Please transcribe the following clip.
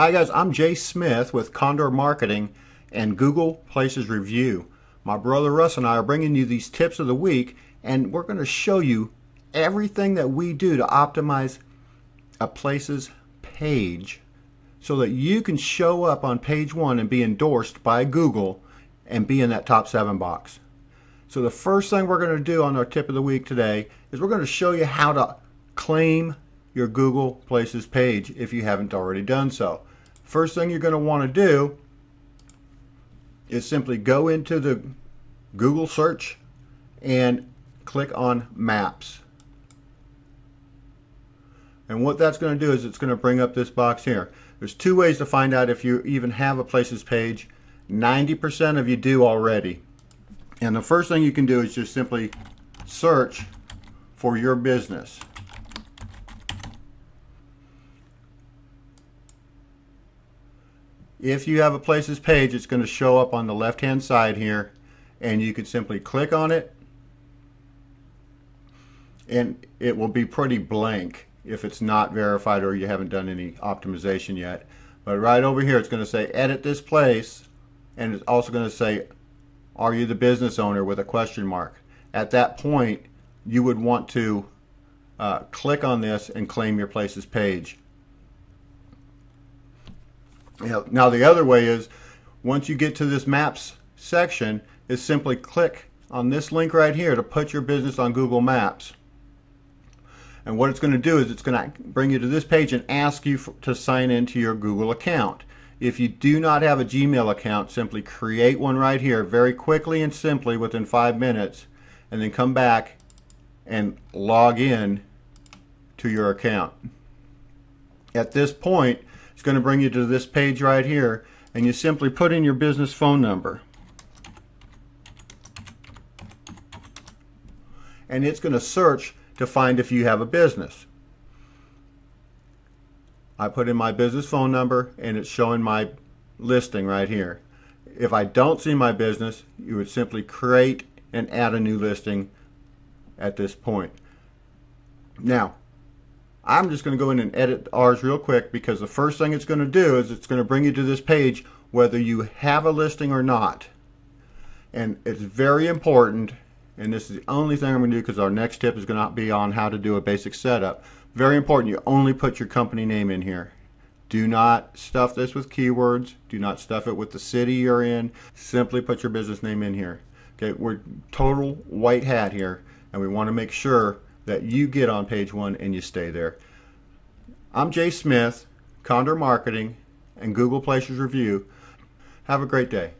Hi guys, I'm Jay Smith with Condor Marketing and Google Places Review. My brother Russ and I are bringing you these tips of the week and we're going to show you everything that we do to optimize a place's page so that you can show up on page one and be endorsed by Google and be in that top seven box. So the first thing we're going to do on our tip of the week today is we're going to show you how to claim your Google Places page if you haven't already done so. First thing you're going to want to do is simply go into the Google search and click on Maps. And what that's going to do is it's going to bring up this box here. There's two ways to find out if you even have a Places page. 90% of you do already. And the first thing you can do is just simply search for your business. If you have a places page, it's going to show up on the left hand side here and you can simply click on it and it will be pretty blank if it's not verified or you haven't done any optimization yet. But right over here it's going to say edit this place and it's also going to say are you the business owner with a question mark. At that point you would want to uh, click on this and claim your places page. Now the other way is once you get to this maps section is simply click on this link right here to put your business on Google Maps. And what it's going to do is it's going to bring you to this page and ask you for, to sign into your Google account. If you do not have a Gmail account, simply create one right here very quickly and simply within five minutes and then come back and log in to your account. At this point, going to bring you to this page right here and you simply put in your business phone number. And it's going to search to find if you have a business. I put in my business phone number and it's showing my listing right here. If I don't see my business, you would simply create and add a new listing at this point. Now, I'm just going to go in and edit ours real quick because the first thing it's going to do is it's going to bring you to this page whether you have a listing or not. And it's very important, and this is the only thing I'm going to do because our next tip is going to be on how to do a basic setup. Very important, you only put your company name in here. Do not stuff this with keywords. Do not stuff it with the city you're in. Simply put your business name in here. Okay, we're total white hat here, and we want to make sure that you get on page one and you stay there. I'm Jay Smith, Condor Marketing and Google Places Review. Have a great day.